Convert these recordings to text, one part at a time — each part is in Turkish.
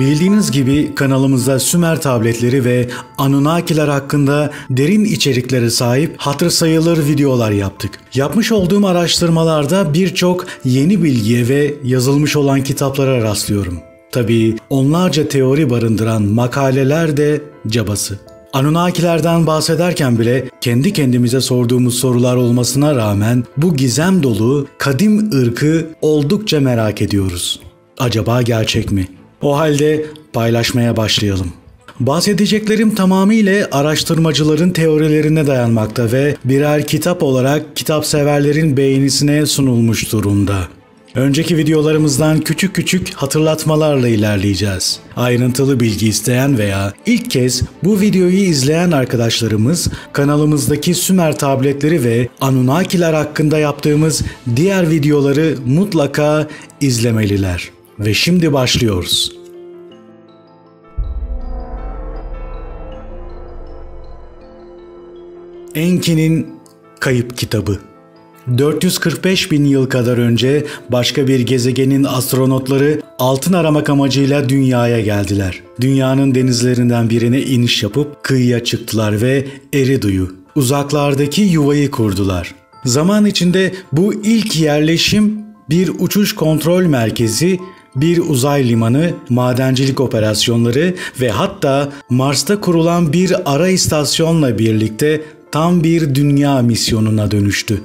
Bildiğiniz gibi kanalımızda Sümer tabletleri ve Anunnakiler hakkında derin içeriklere sahip hatır sayılır videolar yaptık. Yapmış olduğum araştırmalarda birçok yeni bilgiye ve yazılmış olan kitaplara rastlıyorum. Tabii onlarca teori barındıran makaleler de cabası. Anunnakilerden bahsederken bile kendi kendimize sorduğumuz sorular olmasına rağmen bu gizem dolu kadim ırkı oldukça merak ediyoruz. Acaba gerçek mi? O halde paylaşmaya başlayalım. Bahsedeceklerim tamamıyla araştırmacıların teorilerine dayanmakta ve birer kitap olarak kitap severlerin beğenisine sunulmuş durumda. Önceki videolarımızdan küçük küçük hatırlatmalarla ilerleyeceğiz. Ayrıntılı bilgi isteyen veya ilk kez bu videoyu izleyen arkadaşlarımız kanalımızdaki Sümer tabletleri ve Anunnakiler hakkında yaptığımız diğer videoları mutlaka izlemeliler. Ve şimdi başlıyoruz. Enki'nin Kayıp Kitabı 445 bin yıl kadar önce başka bir gezegenin astronotları altın aramak amacıyla dünyaya geldiler. Dünyanın denizlerinden birine iniş yapıp kıyıya çıktılar ve Eridu'yu, uzaklardaki yuvayı kurdular. Zaman içinde bu ilk yerleşim bir uçuş kontrol merkezi, bir uzay limanı, madencilik operasyonları ve hatta Mars'ta kurulan bir ara istasyonla birlikte tam bir dünya misyonuna dönüştü.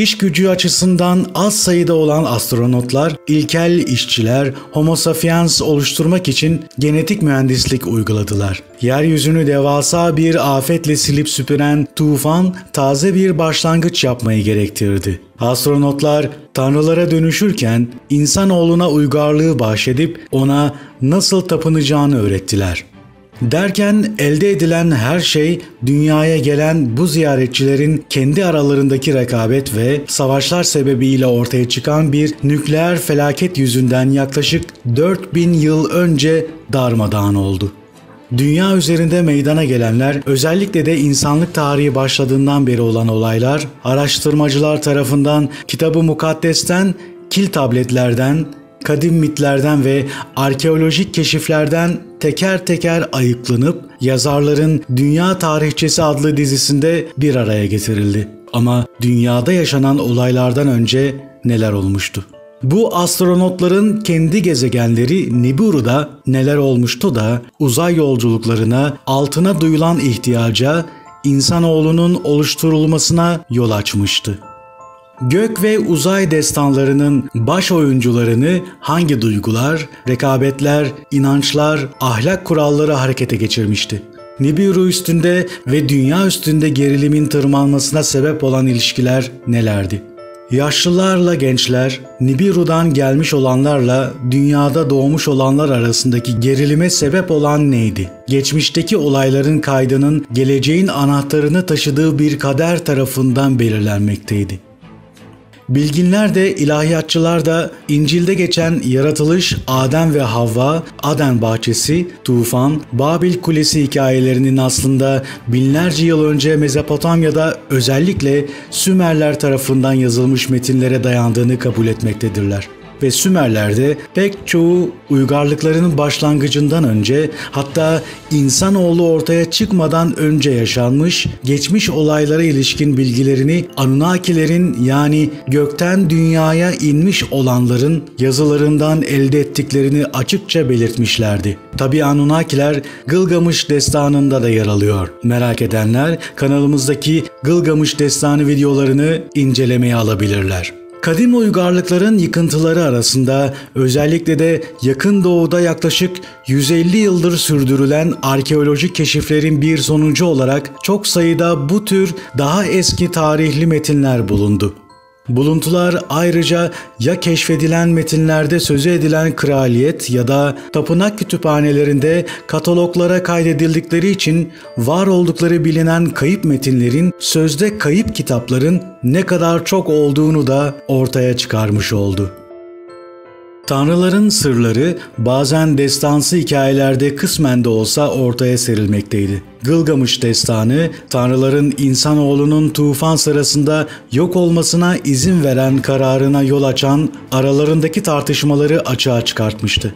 İş gücü açısından az sayıda olan astronotlar, ilkel işçiler, homo sapiens oluşturmak için genetik mühendislik uyguladılar. Yeryüzünü devasa bir afetle silip süpüren tufan taze bir başlangıç yapmayı gerektirdi. Astronotlar tanrılara dönüşürken insanoğluna uygarlığı bahşedip ona nasıl tapınacağını öğrettiler. Derken elde edilen her şey dünyaya gelen bu ziyaretçilerin kendi aralarındaki rekabet ve savaşlar sebebiyle ortaya çıkan bir nükleer felaket yüzünden yaklaşık 4000 yıl önce darmadağın oldu. Dünya üzerinde meydana gelenler, özellikle de insanlık tarihi başladığından beri olan olaylar, araştırmacılar tarafından kitabı mukaddesten, kil tabletlerden, kadim mitlerden ve arkeolojik keşiflerden teker teker ayıklanıp yazarların Dünya Tarihçesi adlı dizisinde bir araya getirildi. Ama dünyada yaşanan olaylardan önce neler olmuştu? Bu astronotların kendi gezegenleri Nibiru'da neler olmuştu da uzay yolculuklarına, altına duyulan ihtiyaca, insanoğlunun oluşturulmasına yol açmıştı. Gök ve uzay destanlarının baş oyuncularını hangi duygular, rekabetler, inançlar, ahlak kuralları harekete geçirmişti? Nibiru üstünde ve dünya üstünde gerilimin tırmanmasına sebep olan ilişkiler nelerdi? Yaşlılarla gençler, Nibiru'dan gelmiş olanlarla dünyada doğmuş olanlar arasındaki gerilime sebep olan neydi? Geçmişteki olayların kaydının geleceğin anahtarını taşıdığı bir kader tarafından belirlenmekteydi. Bilginler de ilahiyatçılar da İncil'de geçen yaratılış, Adem ve Havva, Aden bahçesi, tufan, Babil kulesi hikayelerinin aslında binlerce yıl önce Mezopotamya'da özellikle Sümerler tarafından yazılmış metinlere dayandığını kabul etmektedirler ve Sümerler'de pek çoğu uygarlıklarının başlangıcından önce hatta insanoğlu ortaya çıkmadan önce yaşanmış geçmiş olaylara ilişkin bilgilerini Anunnakilerin yani gökten dünyaya inmiş olanların yazılarından elde ettiklerini açıkça belirtmişlerdi. Tabi Anunnakiler Gılgamış destanında da yer alıyor. Merak edenler kanalımızdaki Gılgamış destanı videolarını incelemeye alabilirler. Kadim uygarlıkların yıkıntıları arasında özellikle de yakın doğuda yaklaşık 150 yıldır sürdürülen arkeolojik keşiflerin bir sonucu olarak çok sayıda bu tür daha eski tarihli metinler bulundu. Buluntular ayrıca ya keşfedilen metinlerde sözü edilen kraliyet ya da tapınak kütüphanelerinde kataloglara kaydedildikleri için var oldukları bilinen kayıp metinlerin sözde kayıp kitapların ne kadar çok olduğunu da ortaya çıkarmış oldu. Tanrıların sırları bazen destansı hikayelerde kısmen de olsa ortaya serilmekteydi. Gılgamış destanı, tanrıların insanoğlunun tufan sırasında yok olmasına izin veren kararına yol açan aralarındaki tartışmaları açığa çıkartmıştı.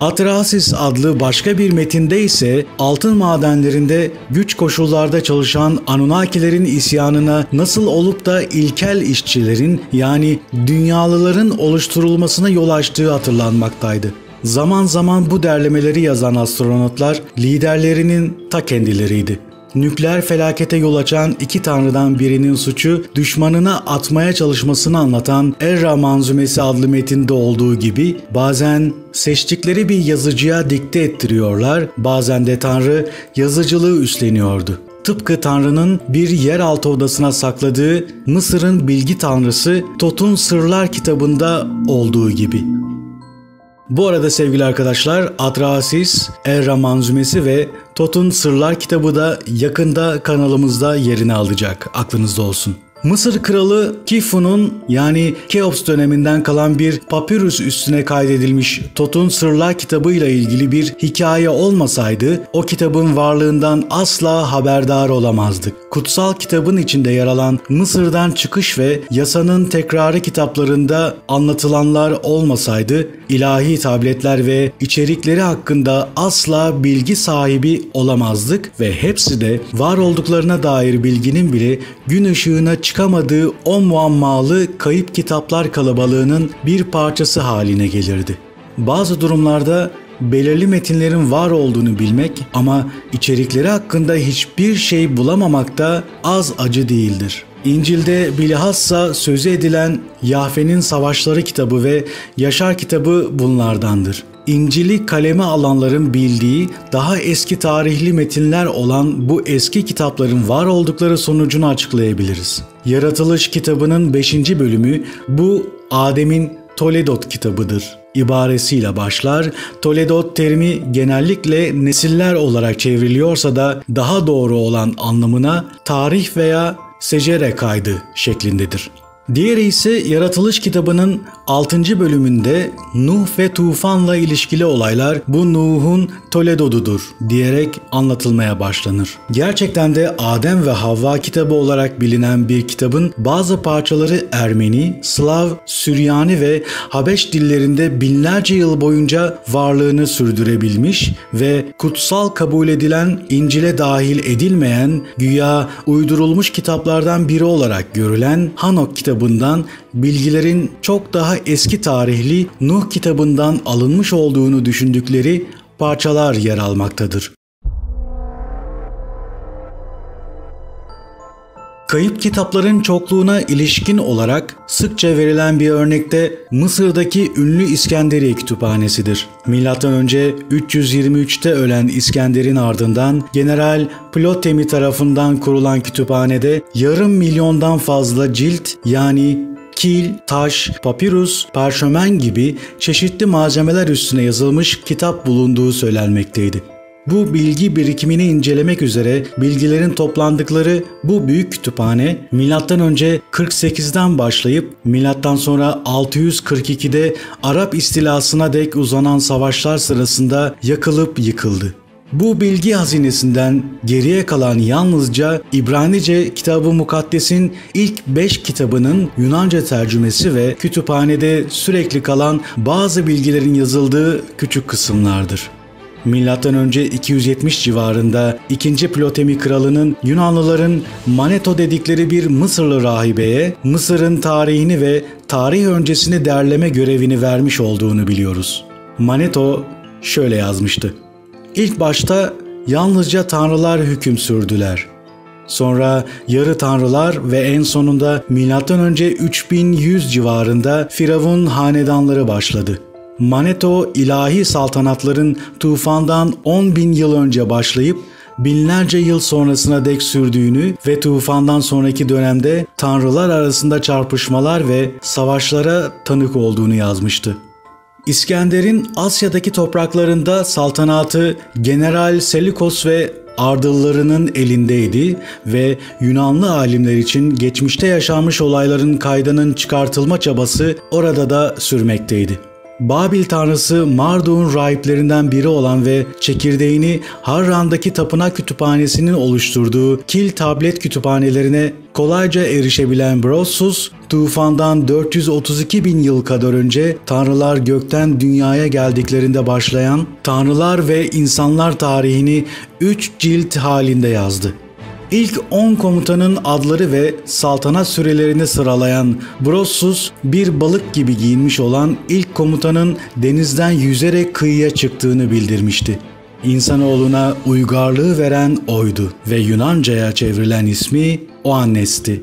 Atrahasis adlı başka bir metinde ise altın madenlerinde güç koşullarda çalışan Anunnakilerin isyanına nasıl olup da ilkel işçilerin yani dünyalıların oluşturulmasına yol açtığı hatırlanmaktaydı. Zaman zaman bu derlemeleri yazan astronotlar liderlerinin ta kendileriydi. Nükleer felakete yol açan iki tanrıdan birinin suçu düşmanına atmaya çalışmasını anlatan Erra Manzumesi adlı metinde olduğu gibi bazen seçtikleri bir yazıcıya dikte ettiriyorlar, bazen de tanrı yazıcılığı üstleniyordu. Tıpkı Tanrı'nın bir yeraltı odasına sakladığı Mısır'ın bilgi tanrısı Tot'un Sırlar kitabında olduğu gibi. Bu arada sevgili arkadaşlar Atrahasis, Erra Manzumesi ve Tot'un Sırlar kitabı da yakında kanalımızda yerini alacak. Aklınızda olsun. Mısır kralı Kifu'nun yani Keops döneminden kalan bir papyrus üstüne kaydedilmiş Tot'un Sırlar kitabı ile ilgili bir hikaye olmasaydı o kitabın varlığından asla haberdar olamazdık. Kutsal kitabın içinde yer alan Mısır'dan çıkış ve yasanın tekrarı kitaplarında anlatılanlar olmasaydı ilahi tabletler ve içerikleri hakkında asla bilgi sahibi olamazdık ve hepsi de var olduklarına dair bilginin bile gün ışığına çıkamadığı o muammalı kayıp kitaplar kalabalığının bir parçası haline gelirdi. Bazı durumlarda belirli metinlerin var olduğunu bilmek ama içerikleri hakkında hiçbir şey bulamamak da az acı değildir. İncil'de bilhassa sözü edilen Yahve'nin Savaşları kitabı ve Yaşar kitabı bunlardandır. İncil'i kaleme alanların bildiği daha eski tarihli metinler olan bu eski kitapların var oldukları sonucunu açıklayabiliriz. Yaratılış kitabının 5. bölümü bu Adem'in Toledot kitabıdır ibaresiyle başlar. Toledot terimi genellikle nesiller olarak çevriliyorsa da daha doğru olan anlamına tarih veya secere kaydı şeklindedir. Diğeri ise Yaratılış kitabının 6. bölümünde Nuh ve tufanla ilişkili olaylar bu Nuh'un Toledo'dudur diyerek anlatılmaya başlanır. Gerçekten de Adem ve Havva kitabı olarak bilinen bir kitabın bazı parçaları Ermeni, Slav, Süryani ve Habeş dillerinde binlerce yıl boyunca varlığını sürdürebilmiş ve kutsal kabul edilen İncil'e dahil edilmeyen güya uydurulmuş kitaplardan biri olarak görülen Hanok kitabından bilgilerin çok daha eski tarihli Nuh kitabından alınmış olduğunu düşündükleri parçalar yer almaktadır. Kayıp kitapların çokluğuna ilişkin olarak sıkça verilen bir örnekte Mısır'daki ünlü İskenderiye Kütüphanesi'dir. Önce 323'te ölen İskender'in ardından General Plotemi tarafından kurulan kütüphanede yarım milyondan fazla cilt yani kil, taş, papirus, parşömen gibi çeşitli malzemeler üstüne yazılmış kitap bulunduğu söylenmekteydi. Bu bilgi birikimini incelemek üzere bilgilerin toplandıkları bu büyük kütüphane M.Ö. 48'den başlayıp M.Ö. sonra 642'de Arap istilasına dek uzanan savaşlar sırasında yakılıp yıkıldı. Bu bilgi hazinesinden geriye kalan yalnızca İbranice Kitabı Mukaddes'in ilk 5 kitabının Yunanca tercümesi ve kütüphanede sürekli kalan bazı bilgilerin yazıldığı küçük kısımlardır. Önce 270 civarında 2. Plotemi kralının Yunanlıların Maneto dedikleri bir Mısırlı rahibeye Mısır'ın tarihini ve tarih öncesini derleme görevini vermiş olduğunu biliyoruz. Maneto şöyle yazmıştı. İlk başta yalnızca tanrılar hüküm sürdüler. Sonra yarı tanrılar ve en sonunda M.Ö. 3100 civarında Firavun hanedanları başladı. Maneto ilahi saltanatların tufandan 10 bin yıl önce başlayıp binlerce yıl sonrasına dek sürdüğünü ve tufandan sonraki dönemde tanrılar arasında çarpışmalar ve savaşlara tanık olduğunu yazmıştı. İskender'in Asya'daki topraklarında saltanatı General Selikos ve ardıllarının elindeydi ve Yunanlı alimler için geçmişte yaşanmış olayların kaydının çıkartılma çabası orada da sürmekteydi. Babil tanrısı Marduk'un rahiplerinden biri olan ve çekirdeğini Harran'daki tapınak kütüphanesinin oluşturduğu kil tablet kütüphanelerine kolayca erişebilen Brossus, tufandan 432 bin yıl kadar önce tanrılar gökten dünyaya geldiklerinde başlayan tanrılar ve insanlar tarihini 3 cilt halinde yazdı. İlk 10 komutanın adları ve saltanat sürelerini sıralayan Brossus bir balık gibi giyinmiş olan ilk komutanın denizden yüzerek kıyıya çıktığını bildirmişti. İnsanoğluna uygarlığı veren oydu ve Yunanca'ya çevrilen ismi Oannes'ti.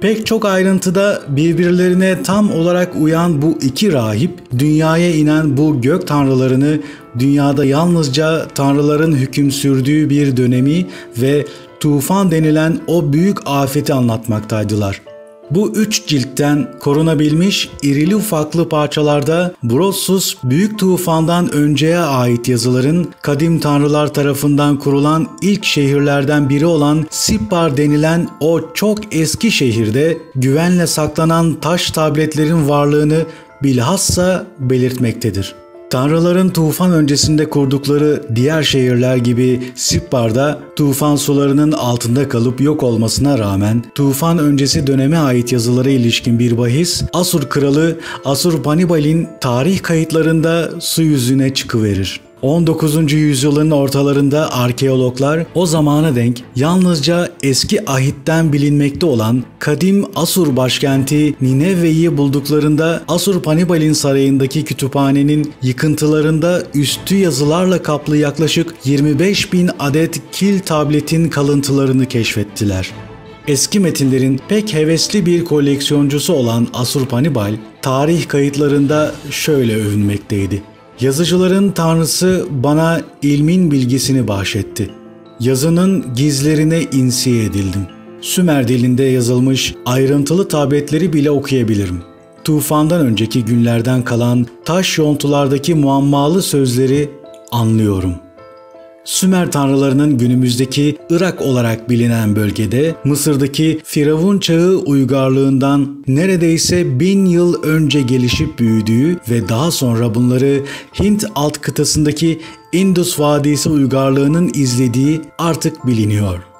Pek çok ayrıntıda birbirlerine tam olarak uyan bu iki rahip, dünyaya inen bu gök tanrılarını dünyada yalnızca tanrıların hüküm sürdüğü bir dönemi ve tufan denilen o büyük afeti anlatmaktaydılar. Bu üç ciltten korunabilmiş irili ufaklı parçalarda Brossus büyük tufandan önceye ait yazıların kadim tanrılar tarafından kurulan ilk şehirlerden biri olan Sippar denilen o çok eski şehirde güvenle saklanan taş tabletlerin varlığını bilhassa belirtmektedir. Tanrıların tufan öncesinde kurdukları diğer şehirler gibi Sippar'da tufan sularının altında kalıp yok olmasına rağmen tufan öncesi döneme ait yazılara ilişkin bir bahis Asur kralı Asur-Panibal'in tarih kayıtlarında su yüzüne çıkıverir. 19. yüzyılın ortalarında arkeologlar o zamana denk yalnızca eski ahitten bilinmekte olan kadim Asur başkenti Nineve'yi bulduklarında Asur Panibal'in sarayındaki kütüphanenin yıkıntılarında üstü yazılarla kaplı yaklaşık 25 bin adet kil tabletin kalıntılarını keşfettiler. Eski metinlerin pek hevesli bir koleksiyoncusu olan Asurpanibal, tarih kayıtlarında şöyle övünmekteydi. Yazıcıların tanrısı bana ilmin bilgisini bahşetti. Yazının gizlerine insiye edildim. Sümer dilinde yazılmış ayrıntılı tabletleri bile okuyabilirim. Tufandan önceki günlerden kalan taş yontulardaki muammalı sözleri anlıyorum.'' Sümer tanrılarının günümüzdeki Irak olarak bilinen bölgede Mısır'daki Firavun çağı uygarlığından neredeyse bin yıl önce gelişip büyüdüğü ve daha sonra bunları Hint alt kıtasındaki Indus Vadisi uygarlığının izlediği artık biliniyor.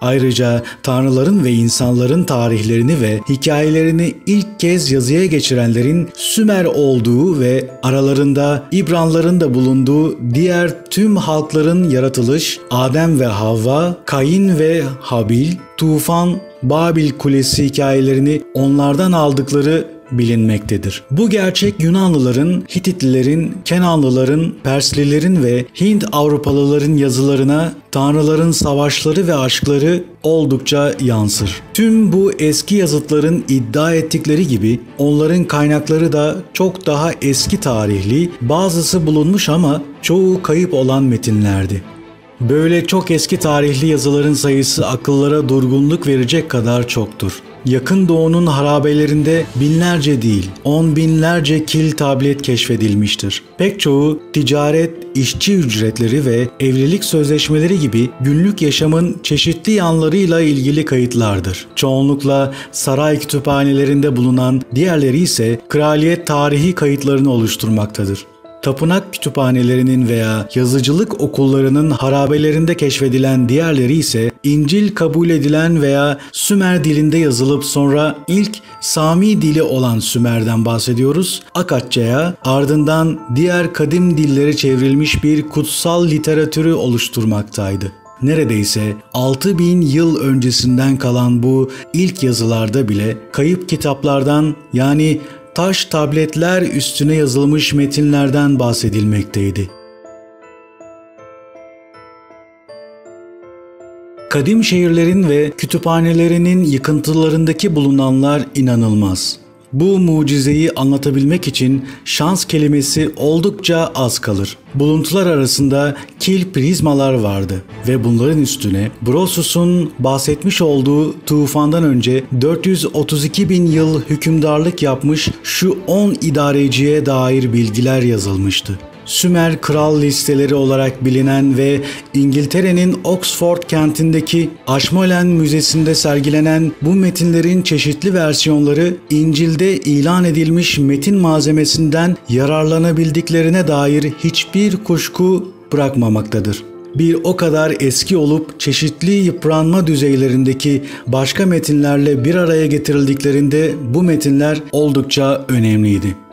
Ayrıca tanrıların ve insanların tarihlerini ve hikayelerini ilk kez yazıya geçirenlerin Sümer olduğu ve aralarında İbranların da bulunduğu diğer tüm halkların yaratılış, Adem ve Havva, Kayin ve Habil, Tufan, Babil Kulesi hikayelerini onlardan aldıkları bilinmektedir. Bu gerçek Yunanlıların, Hititlilerin, Kenanlıların, Perslilerin ve Hint Avrupalıların yazılarına tanrıların savaşları ve aşkları oldukça yansır. Tüm bu eski yazıtların iddia ettikleri gibi onların kaynakları da çok daha eski tarihli, bazısı bulunmuş ama çoğu kayıp olan metinlerdi. Böyle çok eski tarihli yazıların sayısı akıllara durgunluk verecek kadar çoktur. Yakın Doğu'nun harabelerinde binlerce değil, on binlerce kil tablet keşfedilmiştir. Pek çoğu ticaret, işçi ücretleri ve evlilik sözleşmeleri gibi günlük yaşamın çeşitli yanlarıyla ilgili kayıtlardır. Çoğunlukla saray kütüphanelerinde bulunan diğerleri ise kraliyet tarihi kayıtlarını oluşturmaktadır tapınak kütüphanelerinin veya yazıcılık okullarının harabelerinde keşfedilen diğerleri ise İncil kabul edilen veya Sümer dilinde yazılıp sonra ilk Sami dili olan Sümer'den bahsediyoruz. Akatça'ya ardından diğer kadim dilleri çevrilmiş bir kutsal literatürü oluşturmaktaydı. Neredeyse 6000 yıl öncesinden kalan bu ilk yazılarda bile kayıp kitaplardan yani taş tabletler üstüne yazılmış metinlerden bahsedilmekteydi. Kadim şehirlerin ve kütüphanelerinin yıkıntılarındaki bulunanlar inanılmaz. Bu mucizeyi anlatabilmek için şans kelimesi oldukça az kalır. Buluntular arasında kil prizmalar vardı ve bunların üstüne Brosus'un bahsetmiş olduğu tufandan önce 432 bin yıl hükümdarlık yapmış şu 10 idareciye dair bilgiler yazılmıştı. Sümer kral listeleri olarak bilinen ve İngiltere'nin Oxford kentindeki Ashmolean Müzesi'nde sergilenen bu metinlerin çeşitli versiyonları İncil'de ilan edilmiş metin malzemesinden yararlanabildiklerine dair hiçbir kuşku bırakmamaktadır bir o kadar eski olup çeşitli yıpranma düzeylerindeki başka metinlerle bir araya getirildiklerinde bu metinler oldukça önemliydi.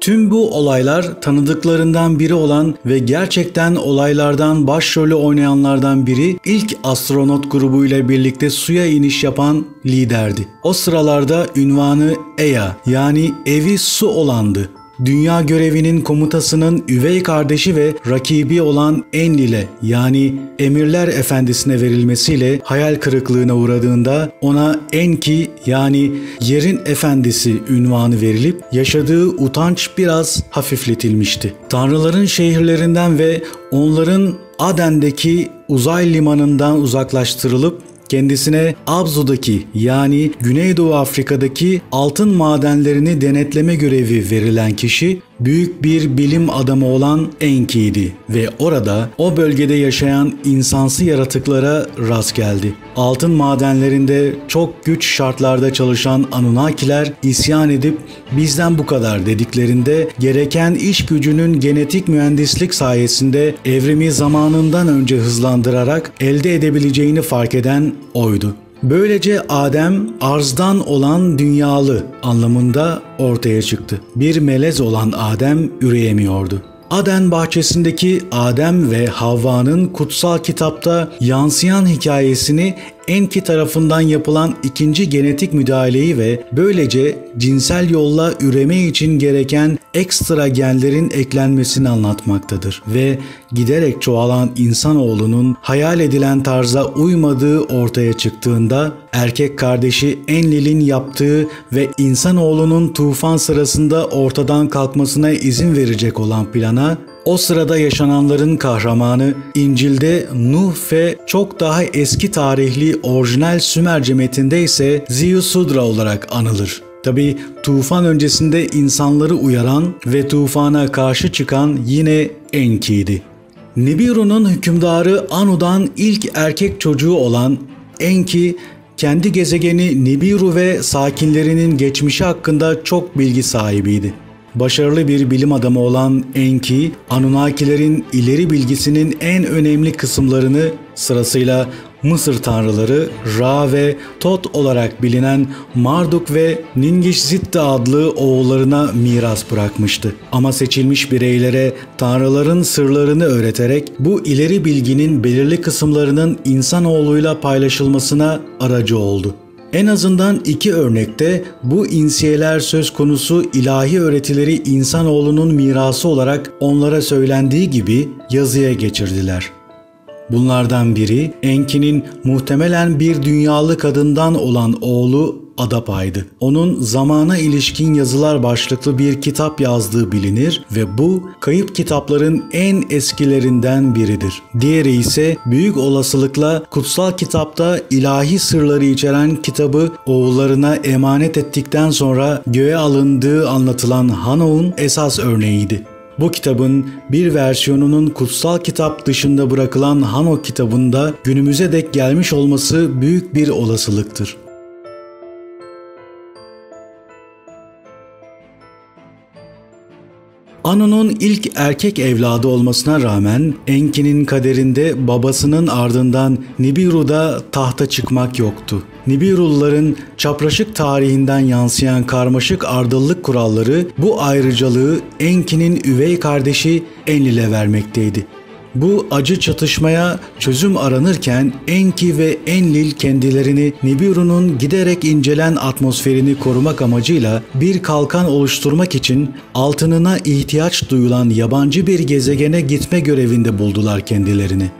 Tüm bu olaylar tanıdıklarından biri olan ve gerçekten olaylardan başrolü oynayanlardan biri ilk astronot grubuyla birlikte suya iniş yapan liderdi. O sıralarda ünvanı Ea yani evi su olandı. Dünya görevinin komutasının üvey kardeşi ve rakibi olan Enlil'e yani Emirler Efendisi'ne verilmesiyle hayal kırıklığına uğradığında ona Enki yani yerin efendisi ünvanı verilip yaşadığı utanç biraz hafifletilmişti. Tanrıların şehirlerinden ve onların Aden'deki uzay limanından uzaklaştırılıp kendisine Abzu'daki yani Güneydoğu Afrika'daki altın madenlerini denetleme görevi verilen kişi büyük bir bilim adamı olan Enki'ydi ve orada o bölgede yaşayan insansı yaratıklara rast geldi. Altın madenlerinde çok güç şartlarda çalışan Anunnakiler isyan edip bizden bu kadar dediklerinde gereken iş gücünün genetik mühendislik sayesinde evrimi zamanından önce hızlandırarak elde edebileceğini fark eden oydu. Böylece Adem arzdan olan dünyalı anlamında ortaya çıktı. Bir melez olan Adem üreyemiyordu. Aden bahçesindeki Adem ve Havva'nın kutsal kitapta yansıyan hikayesini Enki tarafından yapılan ikinci genetik müdahaleyi ve böylece cinsel yolla üreme için gereken ekstra genlerin eklenmesini anlatmaktadır ve giderek çoğalan insanoğlunun hayal edilen tarza uymadığı ortaya çıktığında erkek kardeşi Enlil'in yaptığı ve insanoğlunun tufan sırasında ortadan kalkmasına izin verecek olan plana o sırada yaşananların kahramanı İncil'de Nuh ve çok daha eski tarihli orijinal Sümerce metinde ise Ziyusudra olarak anılır. Tabi tufan öncesinde insanları uyaran ve tufana karşı çıkan yine Enki'ydi. Nibiru'nun hükümdarı Anu'dan ilk erkek çocuğu olan Enki, kendi gezegeni Nibiru ve sakinlerinin geçmişi hakkında çok bilgi sahibiydi. Başarılı bir bilim adamı olan Enki, Anunnakilerin ileri bilgisinin en önemli kısımlarını sırasıyla Mısır tanrıları Ra ve Tot olarak bilinen Marduk ve Ningishzitta adlı oğullarına miras bırakmıştı. Ama seçilmiş bireylere tanrıların sırlarını öğreterek bu ileri bilginin belirli kısımlarının insanoğluyla paylaşılmasına aracı oldu. En azından iki örnekte bu insiyeler söz konusu ilahi öğretileri insanoğlunun mirası olarak onlara söylendiği gibi yazıya geçirdiler. Bunlardan biri Enki'nin muhtemelen bir dünyalı kadından olan oğlu Adapay'dı. Onun zamana ilişkin yazılar başlıklı bir kitap yazdığı bilinir ve bu kayıp kitapların en eskilerinden biridir. Diğeri ise büyük olasılıkla kutsal kitapta ilahi sırları içeren kitabı oğullarına emanet ettikten sonra göğe alındığı anlatılan Hano'nun esas örneğiydi. Bu kitabın bir versiyonunun kutsal kitap dışında bırakılan Hano kitabında günümüze dek gelmiş olması büyük bir olasılıktır. Anu'nun ilk erkek evladı olmasına rağmen Enki'nin kaderinde babasının ardından Nibiru'da tahta çıkmak yoktu. Nibirulların çapraşık tarihinden yansıyan karmaşık ardıllık kuralları bu ayrıcalığı Enki'nin üvey kardeşi Enlil'e vermekteydi. Bu acı çatışmaya çözüm aranırken Enki ve Enlil kendilerini Nibiru'nun giderek incelen atmosferini korumak amacıyla bir kalkan oluşturmak için altınına ihtiyaç duyulan yabancı bir gezegene gitme görevinde buldular kendilerini.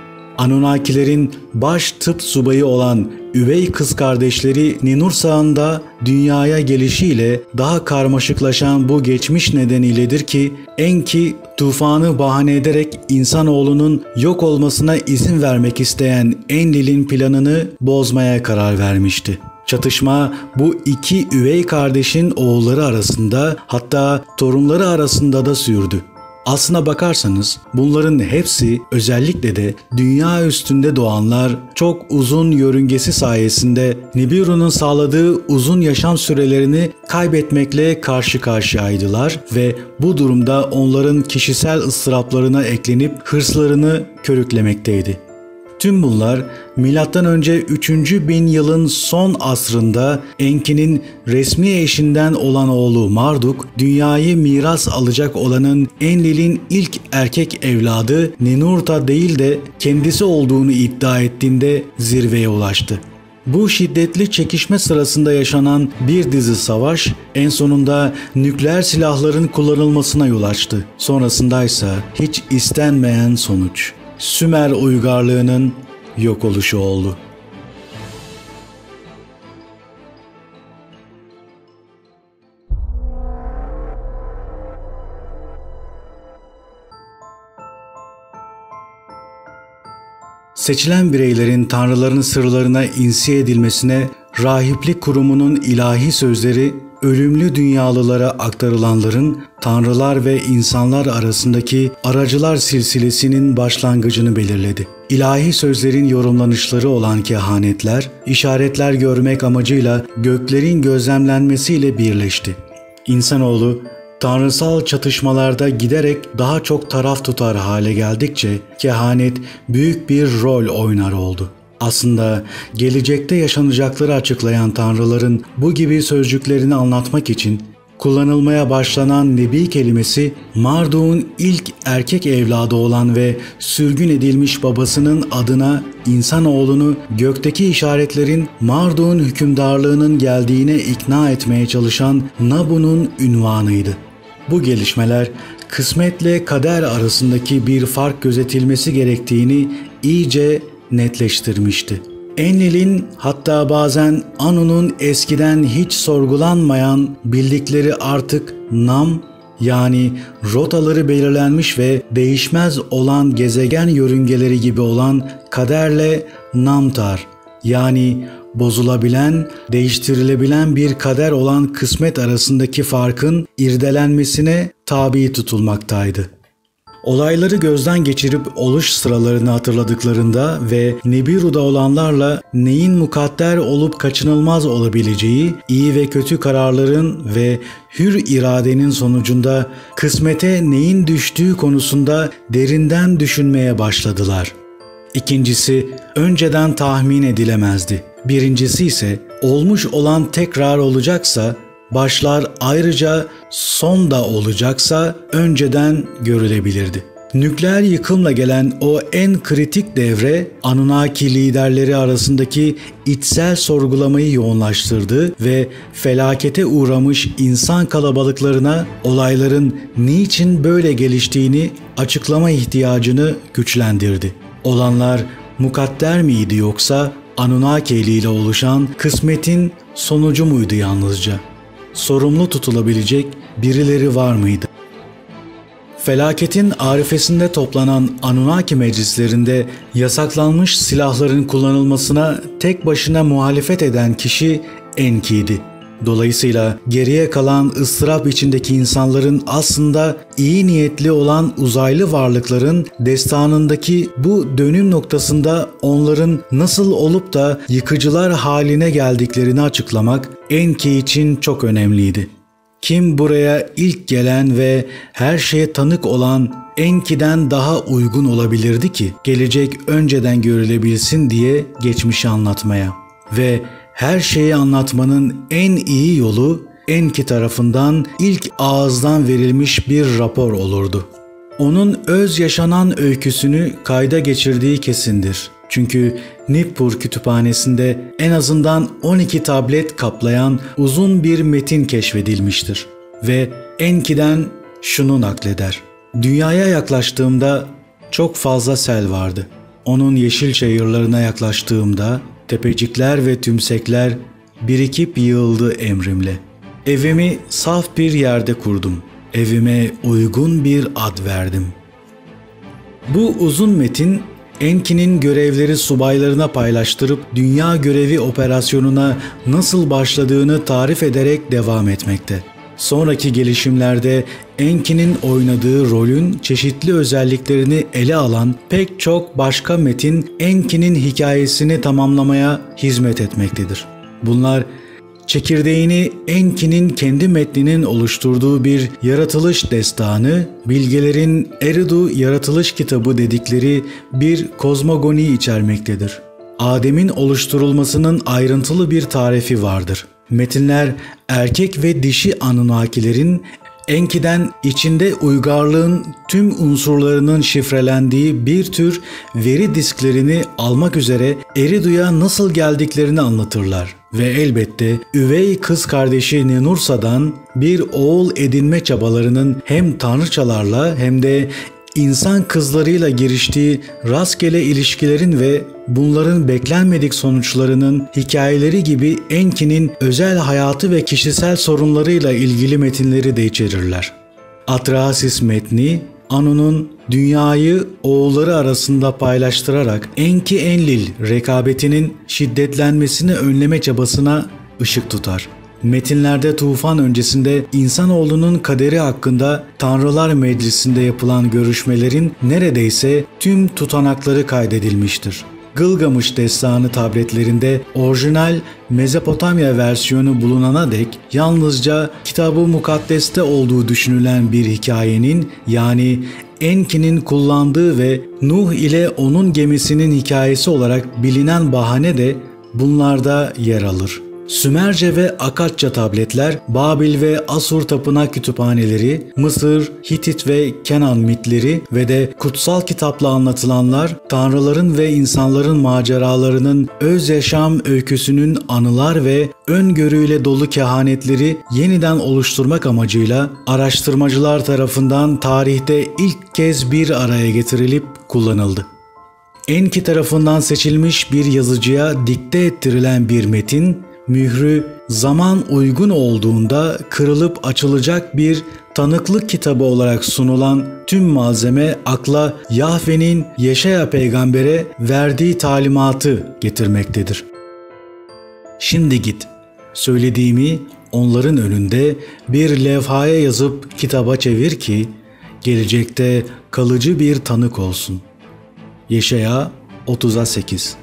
Anunnakilerin baş tıp subayı olan üvey kız kardeşleri Ninursa'nın da dünyaya gelişiyle daha karmaşıklaşan bu geçmiş nedeniyledir ki Enki tufanı bahane ederek insanoğlunun yok olmasına izin vermek isteyen Enlil'in planını bozmaya karar vermişti. Çatışma bu iki üvey kardeşin oğulları arasında hatta torunları arasında da sürdü. Aslına bakarsanız bunların hepsi özellikle de dünya üstünde doğanlar çok uzun yörüngesi sayesinde Nibiru'nun sağladığı uzun yaşam sürelerini kaybetmekle karşı karşıyaydılar ve bu durumda onların kişisel ıstıraplarına eklenip hırslarını körüklemekteydi. Tüm bunlar M.Ö. 3. bin yılın son asrında Enki'nin resmi eşinden olan oğlu Marduk, dünyayı miras alacak olanın Enlil'in ilk erkek evladı Ninurta değil de kendisi olduğunu iddia ettiğinde zirveye ulaştı. Bu şiddetli çekişme sırasında yaşanan bir dizi savaş en sonunda nükleer silahların kullanılmasına yol açtı. Sonrasındaysa hiç istenmeyen sonuç. Sümer uygarlığının yok oluşu oldu. Seçilen bireylerin tanrıların sırlarına insiye edilmesine rahiplik kurumunun ilahi sözleri ölümlü dünyalılara aktarılanların tanrılar ve insanlar arasındaki aracılar silsilesinin başlangıcını belirledi. İlahi sözlerin yorumlanışları olan kehanetler, işaretler görmek amacıyla göklerin gözlemlenmesiyle birleşti. İnsanoğlu tanrısal çatışmalarda giderek daha çok taraf tutar hale geldikçe kehanet büyük bir rol oynar oldu. Aslında gelecekte yaşanacakları açıklayan tanrıların bu gibi sözcüklerini anlatmak için kullanılmaya başlanan nebi kelimesi Marduk'un ilk erkek evladı olan ve sürgün edilmiş babasının adına insanoğlunu gökteki işaretlerin Marduk'un hükümdarlığının geldiğine ikna etmeye çalışan Nabu'nun ünvanıydı. Bu gelişmeler kısmetle kader arasındaki bir fark gözetilmesi gerektiğini iyice netleştirmişti. Enlil'in hatta bazen Anu'nun eskiden hiç sorgulanmayan bildikleri artık Nam yani rotaları belirlenmiş ve değişmez olan gezegen yörüngeleri gibi olan kaderle Namtar yani bozulabilen, değiştirilebilen bir kader olan kısmet arasındaki farkın irdelenmesine tabi tutulmaktaydı. Olayları gözden geçirip oluş sıralarını hatırladıklarında ve Nibiru'da olanlarla neyin mukadder olup kaçınılmaz olabileceği, iyi ve kötü kararların ve hür iradenin sonucunda kısmete neyin düştüğü konusunda derinden düşünmeye başladılar. İkincisi önceden tahmin edilemezdi. Birincisi ise olmuş olan tekrar olacaksa başlar ayrıca son da olacaksa önceden görülebilirdi. Nükleer yıkımla gelen o en kritik devre Anunnaki liderleri arasındaki içsel sorgulamayı yoğunlaştırdı ve felakete uğramış insan kalabalıklarına olayların niçin böyle geliştiğini açıklama ihtiyacını güçlendirdi. Olanlar mukadder miydi yoksa Anunnaki ile oluşan kısmetin sonucu muydu yalnızca? Sorumlu tutulabilecek birileri var mıydı? Felaketin arifesinde toplanan Anunnaki meclislerinde yasaklanmış silahların kullanılmasına tek başına muhalefet eden kişi Enki'ydi. Dolayısıyla geriye kalan ıstırap içindeki insanların aslında iyi niyetli olan uzaylı varlıkların destanındaki bu dönüm noktasında onların nasıl olup da yıkıcılar haline geldiklerini açıklamak Enki için çok önemliydi. Kim buraya ilk gelen ve her şeye tanık olan Enki'den daha uygun olabilirdi ki gelecek önceden görülebilsin diye geçmişi anlatmaya ve her şeyi anlatmanın en iyi yolu Enki tarafından ilk ağızdan verilmiş bir rapor olurdu. Onun öz yaşanan öyküsünü kayda geçirdiği kesindir. Çünkü Nippur kütüphanesinde en azından 12 tablet kaplayan uzun bir metin keşfedilmiştir. Ve Enki'den şunu nakleder. Dünyaya yaklaştığımda çok fazla sel vardı. Onun yeşil çayırlarına yaklaştığımda Tepecikler ve tümsekler birikip yığıldı emrimle. Evimi saf bir yerde kurdum. Evime uygun bir ad verdim. Bu uzun metin Enki'nin görevleri subaylarına paylaştırıp dünya görevi operasyonuna nasıl başladığını tarif ederek devam etmekte. Sonraki gelişimlerde Enki'nin oynadığı rolün çeşitli özelliklerini ele alan pek çok başka metin Enki'nin hikayesini tamamlamaya hizmet etmektedir. Bunlar çekirdeğini Enki'nin kendi metninin oluşturduğu bir yaratılış destanı, bilgelerin Eridu yaratılış kitabı dedikleri bir kozmogoni içermektedir. Adem'in oluşturulmasının ayrıntılı bir tarifi vardır. Metinler erkek ve dişi Anunnakilerin Enki'den içinde uygarlığın tüm unsurlarının şifrelendiği bir tür veri disklerini almak üzere Eridu'ya nasıl geldiklerini anlatırlar. Ve elbette üvey kız kardeşi Nenursa'dan bir oğul edinme çabalarının hem tanrıçalarla hem de insan kızlarıyla giriştiği rastgele ilişkilerin ve bunların beklenmedik sonuçlarının hikayeleri gibi Enki'nin özel hayatı ve kişisel sorunlarıyla ilgili metinleri de içerirler. Atrahasis metni, Anu'nun dünyayı oğulları arasında paylaştırarak Enki Enlil rekabetinin şiddetlenmesini önleme çabasına ışık tutar. Metinlerde tufan öncesinde insanoğlunun kaderi hakkında Tanrılar Meclisi'nde yapılan görüşmelerin neredeyse tüm tutanakları kaydedilmiştir. Gılgamış destanı tabletlerinde orijinal Mezopotamya versiyonu bulunana dek yalnızca kitabı mukaddeste olduğu düşünülen bir hikayenin yani Enki'nin kullandığı ve Nuh ile onun gemisinin hikayesi olarak bilinen bahane de bunlarda yer alır. Sümerce ve Akatça tabletler, Babil ve Asur tapınak kütüphaneleri, Mısır, Hitit ve Kenan mitleri ve de kutsal kitapla anlatılanlar, tanrıların ve insanların maceralarının öz yaşam öyküsünün anılar ve öngörüyle dolu kehanetleri yeniden oluşturmak amacıyla araştırmacılar tarafından tarihte ilk kez bir araya getirilip kullanıldı. Enki tarafından seçilmiş bir yazıcıya dikte ettirilen bir metin, mührü zaman uygun olduğunda kırılıp açılacak bir tanıklık kitabı olarak sunulan tüm malzeme akla Yahve'nin Yeşaya peygambere verdiği talimatı getirmektedir. Şimdi git, söylediğimi onların önünde bir levhaya yazıp kitaba çevir ki gelecekte kalıcı bir tanık olsun. Yeşaya 30'a 8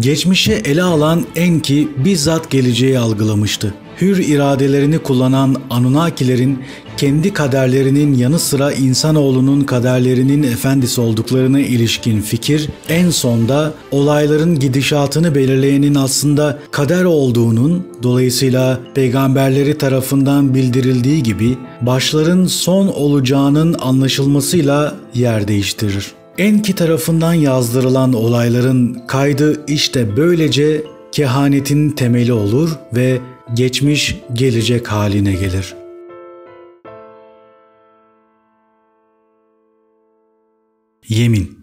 Geçmişe ele alan Enki bizzat geleceği algılamıştı. Hür iradelerini kullanan Anunnakilerin kendi kaderlerinin yanı sıra insanoğlunun kaderlerinin efendisi olduklarına ilişkin fikir en sonda olayların gidişatını belirleyenin aslında kader olduğunun dolayısıyla peygamberleri tarafından bildirildiği gibi başların son olacağının anlaşılmasıyla yer değiştirir. Enki tarafından yazdırılan olayların kaydı işte böylece kehanetin temeli olur ve geçmiş gelecek haline gelir. Yemin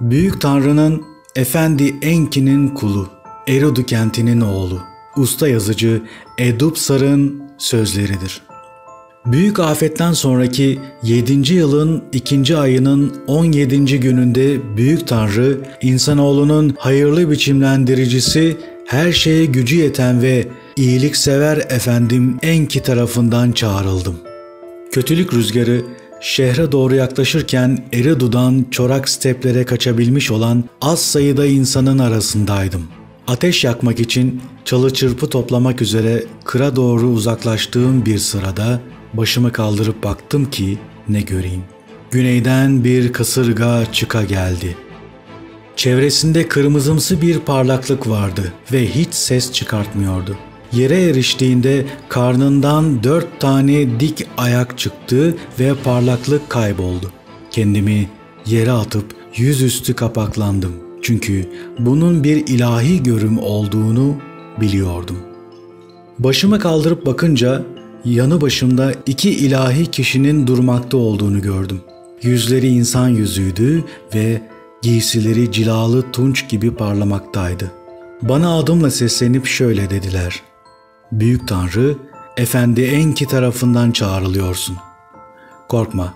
Büyük Tanrı'nın Efendi Enki'nin kulu, Erodu kentinin oğlu, usta yazıcı Edupsar'ın sözleridir. Büyük afetten sonraki 7. yılın 2. ayının 17. gününde Büyük Tanrı, insanoğlunun hayırlı biçimlendiricisi, her şeye gücü yeten ve iyiliksever efendim Enki tarafından çağrıldım. Kötülük rüzgarı şehre doğru yaklaşırken Eridu'dan çorak steplere kaçabilmiş olan az sayıda insanın arasındaydım. Ateş yakmak için çalı çırpı toplamak üzere kıra doğru uzaklaştığım bir sırada Başımı kaldırıp baktım ki ne göreyim. Güneyden bir kasırga çıka geldi. Çevresinde kırmızımsı bir parlaklık vardı ve hiç ses çıkartmıyordu. Yere eriştiğinde karnından dört tane dik ayak çıktı ve parlaklık kayboldu. Kendimi yere atıp yüzüstü kapaklandım. Çünkü bunun bir ilahi görüm olduğunu biliyordum. Başımı kaldırıp bakınca yanı başımda iki ilahi kişinin durmakta olduğunu gördüm. Yüzleri insan yüzüydü ve giysileri cilalı tunç gibi parlamaktaydı. Bana adımla seslenip şöyle dediler. Büyük Tanrı, Efendi Enki tarafından çağrılıyorsun. Korkma,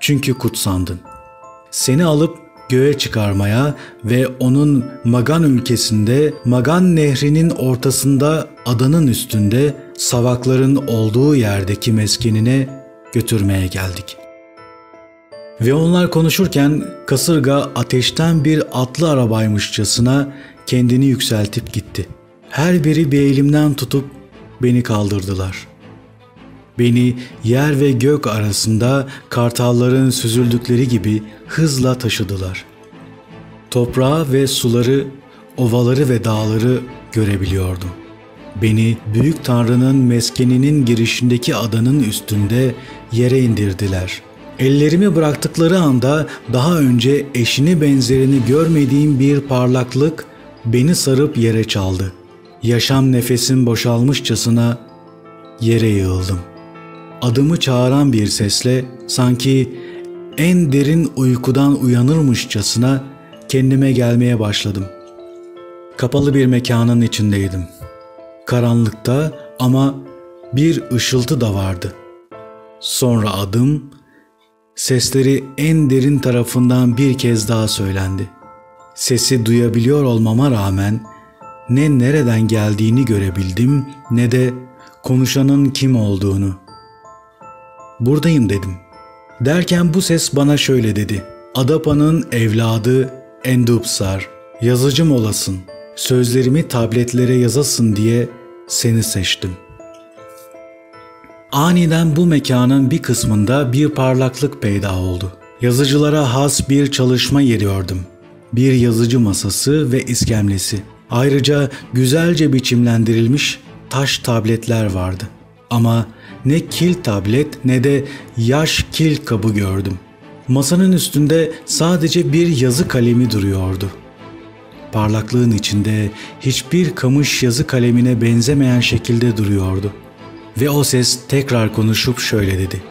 çünkü kutsandın. Seni alıp göğe çıkarmaya ve onun Magan ülkesinde Magan nehrinin ortasında adanın üstünde savakların olduğu yerdeki meskenine götürmeye geldik. Ve onlar konuşurken kasırga ateşten bir atlı arabaymışçasına kendini yükseltip gitti. Her biri bir elimden tutup beni kaldırdılar. Beni yer ve gök arasında kartalların süzüldükleri gibi hızla taşıdılar. Toprağı ve suları, ovaları ve dağları görebiliyordum. Beni Büyük Tanrı'nın meskeninin girişindeki adanın üstünde yere indirdiler. Ellerimi bıraktıkları anda daha önce eşini benzerini görmediğim bir parlaklık beni sarıp yere çaldı. Yaşam nefesim boşalmışçasına yere yığıldım. Adımı çağıran bir sesle sanki en derin uykudan uyanırmışçasına kendime gelmeye başladım. Kapalı bir mekanın içindeydim. Karanlıkta ama bir ışıltı da vardı. Sonra adım sesleri en derin tarafından bir kez daha söylendi. Sesi duyabiliyor olmama rağmen ne nereden geldiğini görebildim ne de konuşanın kim olduğunu. Buradayım dedim. Derken bu ses bana şöyle dedi. Adapa'nın evladı Endupsar, yazıcım olasın. Sözlerimi tabletlere yazasın diye seni seçtim. Aniden bu mekanın bir kısmında bir parlaklık peyda oldu. Yazıcılara has bir çalışma yeriyordum. Bir yazıcı masası ve iskemlesi. Ayrıca güzelce biçimlendirilmiş taş tabletler vardı. Ama ne kil tablet ne de yaş kil kabı gördüm. Masanın üstünde sadece bir yazı kalemi duruyordu. Parlaklığın içinde hiçbir kamış yazı kalemine benzemeyen şekilde duruyordu. Ve o ses tekrar konuşup şöyle dedi.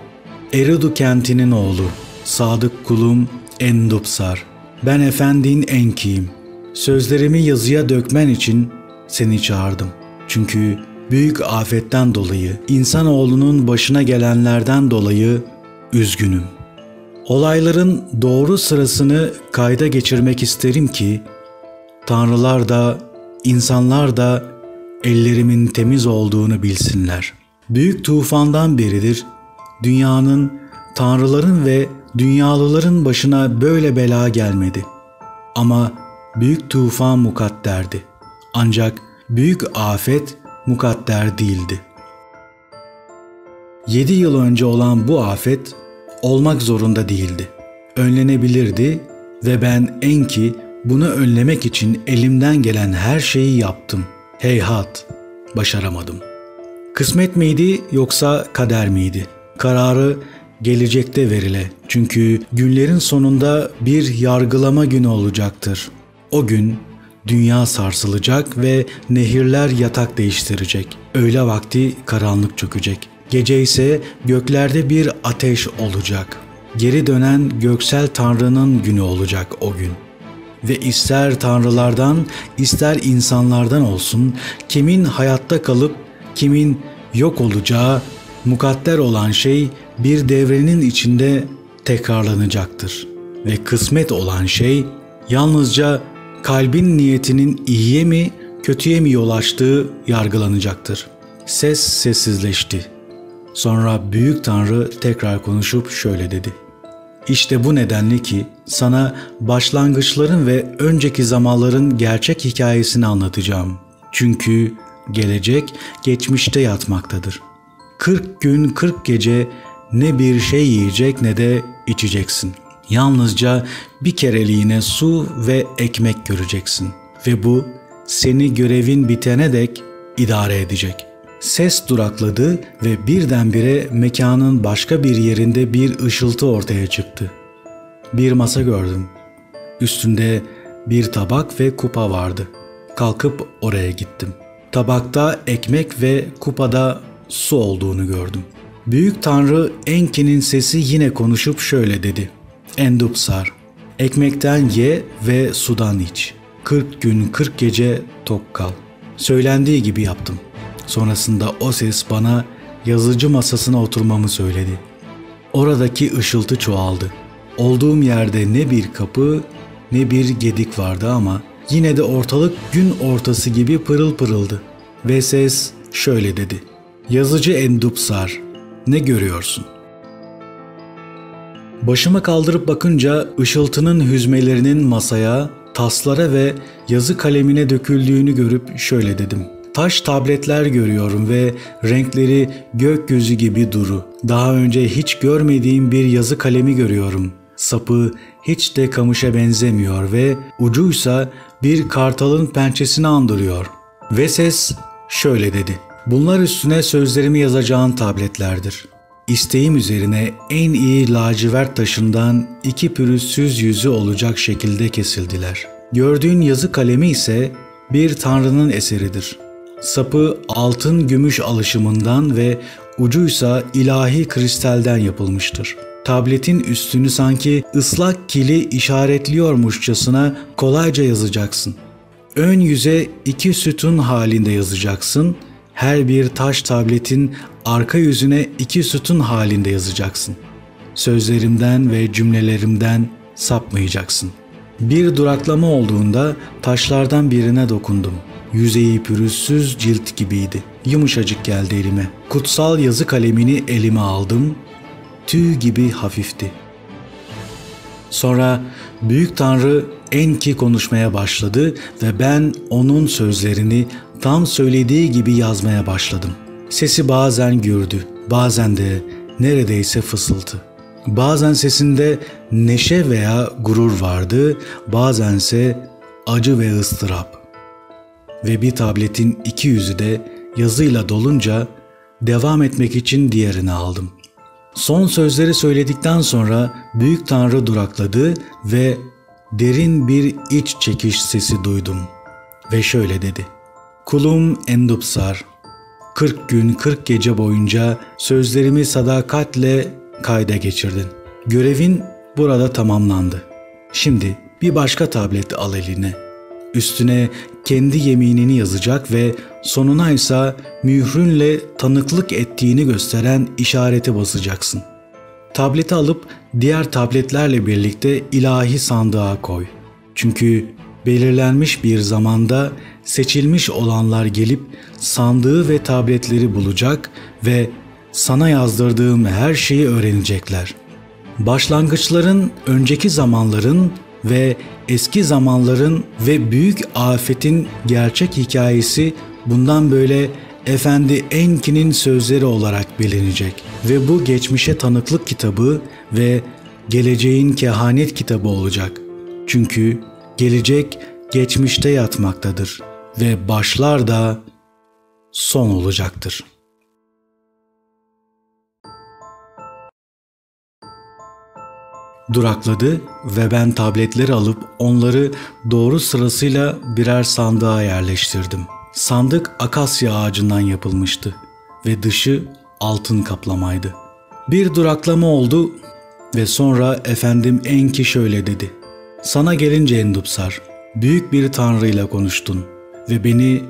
Eridu kentinin oğlu, sadık kulum Endupsar. Ben efendin Enki'yim. Sözlerimi yazıya dökmen için seni çağırdım. Çünkü büyük afetten dolayı, insanoğlunun başına gelenlerden dolayı üzgünüm. Olayların doğru sırasını kayda geçirmek isterim ki tanrılar da insanlar da ellerimin temiz olduğunu bilsinler. Büyük tufandan beridir dünyanın tanrıların ve dünyalıların başına böyle bela gelmedi. Ama büyük tufan mukadderdi. Ancak büyük afet mukadder değildi. Yedi yıl önce olan bu afet olmak zorunda değildi. Önlenebilirdi ve ben en ki bunu önlemek için elimden gelen her şeyi yaptım. Heyhat, başaramadım. Kısmet miydi yoksa kader miydi? Kararı gelecekte verile. Çünkü günlerin sonunda bir yargılama günü olacaktır. O gün dünya sarsılacak ve nehirler yatak değiştirecek. Öğle vakti karanlık çökecek. Gece ise göklerde bir ateş olacak. Geri dönen göksel tanrının günü olacak o gün. Ve ister tanrılardan ister insanlardan olsun kimin hayatta kalıp kimin yok olacağı mukadder olan şey bir devrenin içinde tekrarlanacaktır. Ve kısmet olan şey yalnızca kalbin niyetinin iyiye mi kötüye mi yol açtığı yargılanacaktır. Ses sessizleşti. Sonra büyük tanrı tekrar konuşup şöyle dedi. İşte bu nedenle ki sana başlangıçların ve önceki zamanların gerçek hikayesini anlatacağım. Çünkü gelecek geçmişte yatmaktadır. 40 gün 40 gece ne bir şey yiyecek ne de içeceksin. Yalnızca bir kereliğine su ve ekmek göreceksin ve bu seni görevin bitene dek idare edecek. Ses durakladı ve birdenbire mekanın başka bir yerinde bir ışıltı ortaya çıktı. Bir masa gördüm. Üstünde bir tabak ve kupa vardı. Kalkıp oraya gittim. Tabakta ekmek ve kupada su olduğunu gördüm. Büyük Tanrı Enki'nin sesi yine konuşup şöyle dedi. Endupsar, ekmekten ye ve sudan iç. Kırk gün kırk gece tok kal. Söylendiği gibi yaptım. Sonrasında o ses bana yazıcı masasına oturmamı söyledi. Oradaki ışıltı çoğaldı. Olduğum yerde ne bir kapı ne bir gedik vardı ama yine de ortalık gün ortası gibi pırıl pırıldı. Ve ses şöyle dedi. Yazıcı Endupsar, ne görüyorsun? Başımı kaldırıp bakınca ışıltının hüzmelerinin masaya, taslara ve yazı kalemine döküldüğünü görüp şöyle dedim. Taş tabletler görüyorum ve renkleri gökyüzü gibi duru. Daha önce hiç görmediğim bir yazı kalemi görüyorum. Sapı hiç de kamışa benzemiyor ve ucuysa bir kartalın pençesini andırıyor. Ve ses şöyle dedi. Bunlar üstüne sözlerimi yazacağın tabletlerdir. İsteğim üzerine en iyi lacivert taşından iki pürüzsüz yüzü olacak şekilde kesildiler. Gördüğün yazı kalemi ise bir tanrının eseridir. Sapı altın gümüş alışımından ve ucuysa ilahi kristalden yapılmıştır. Tabletin üstünü sanki ıslak kili işaretliyormuşçasına kolayca yazacaksın. Ön yüze iki sütun halinde yazacaksın. Her bir taş tabletin arka yüzüne iki sütun halinde yazacaksın. Sözlerimden ve cümlelerimden sapmayacaksın. Bir duraklama olduğunda taşlardan birine dokundum. Yüzeyi pürüzsüz cilt gibiydi. Yumuşacık geldi elime. Kutsal yazı kalemini elime aldım. Tüy gibi hafifti. Sonra Büyük Tanrı Enki konuşmaya başladı ve ben onun sözlerini tam söylediği gibi yazmaya başladım. Sesi bazen gürdü, bazen de neredeyse fısıltı. Bazen sesinde neşe veya gurur vardı, bazense acı ve ıstırap. Ve bir tabletin iki yüzü de yazıyla dolunca devam etmek için diğerini aldım. Son sözleri söyledikten sonra Büyük Tanrı durakladı ve derin bir iç çekiş sesi duydum. Ve şöyle dedi. Kulum Endupsar, 40 gün 40 gece boyunca sözlerimi sadakatle kayda geçirdin. Görevin burada tamamlandı. Şimdi bir başka tablet al eline. Üstüne kendi yeminini yazacak ve sonuna ise mührünle tanıklık ettiğini gösteren işareti basacaksın. Tableti alıp diğer tabletlerle birlikte ilahi sandığa koy. Çünkü belirlenmiş bir zamanda seçilmiş olanlar gelip sandığı ve tabletleri bulacak ve sana yazdırdığım her şeyi öğrenecekler. Başlangıçların, önceki zamanların ve eski zamanların ve büyük afetin gerçek hikayesi bundan böyle Efendi Enki'nin sözleri olarak bilinecek ve bu geçmişe tanıklık kitabı ve geleceğin kehanet kitabı olacak. Çünkü gelecek geçmişte yatmaktadır ve başlar da son olacaktır. Durakladı ve ben tabletleri alıp onları doğru sırasıyla birer sandığa yerleştirdim. Sandık akasya ağacından yapılmıştı ve dışı altın kaplamaydı. Bir duraklama oldu ve sonra efendim Enki şöyle dedi. Sana gelince Endupsar, büyük bir tanrıyla konuştun ve beni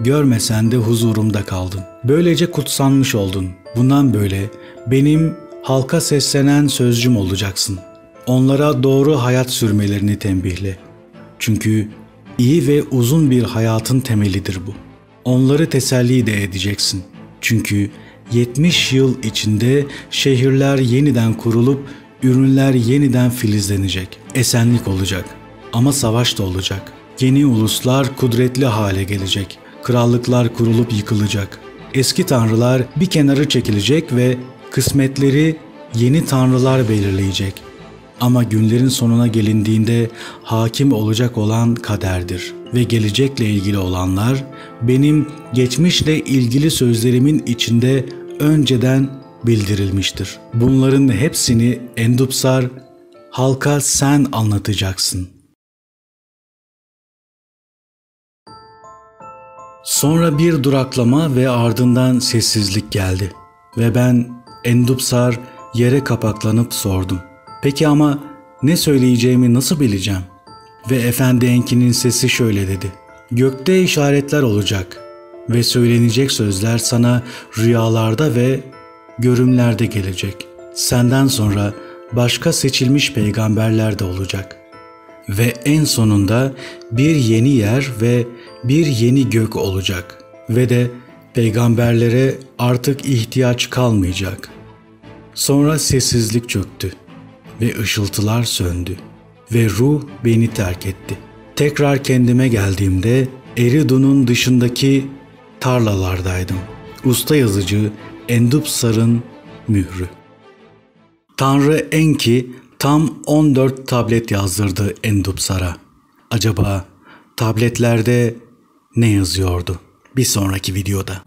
görmesen de huzurumda kaldın. Böylece kutsanmış oldun. Bundan böyle benim halka seslenen sözcüm olacaksın. Onlara doğru hayat sürmelerini tembihle. Çünkü iyi ve uzun bir hayatın temelidir bu. Onları teselli de edeceksin. Çünkü 70 yıl içinde şehirler yeniden kurulup ürünler yeniden filizlenecek. Esenlik olacak ama savaş da olacak. Yeni uluslar kudretli hale gelecek. Krallıklar kurulup yıkılacak. Eski tanrılar bir kenarı çekilecek ve kısmetleri yeni tanrılar belirleyecek. Ama günlerin sonuna gelindiğinde hakim olacak olan kaderdir ve gelecekle ilgili olanlar benim geçmişle ilgili sözlerimin içinde önceden bildirilmiştir. Bunların hepsini Endupsar halka sen anlatacaksın. Sonra bir duraklama ve ardından sessizlik geldi ve ben Endupsar yere kapaklanıp sordum. Peki ama ne söyleyeceğimi nasıl bileceğim? Ve Efendi Enki'nin sesi şöyle dedi. Gökte işaretler olacak ve söylenecek sözler sana rüyalarda ve görümlerde gelecek. Senden sonra başka seçilmiş peygamberler de olacak. ve en sonunda bir yeni yer ve bir yeni gök olacak ve de peygamberlere artık ihtiyaç kalmayacak. Sonra sessizlik çöktü ve ışıltılar söndü ve ruh beni terk etti. Tekrar kendime geldiğimde Eridu'nun dışındaki tarlalardaydım. Usta yazıcı Endupsar'ın mührü. Tanrı Enki tam 14 tablet yazdırdı Endupsar'a. Acaba tabletlerde ne yazıyordu? Bir sonraki videoda.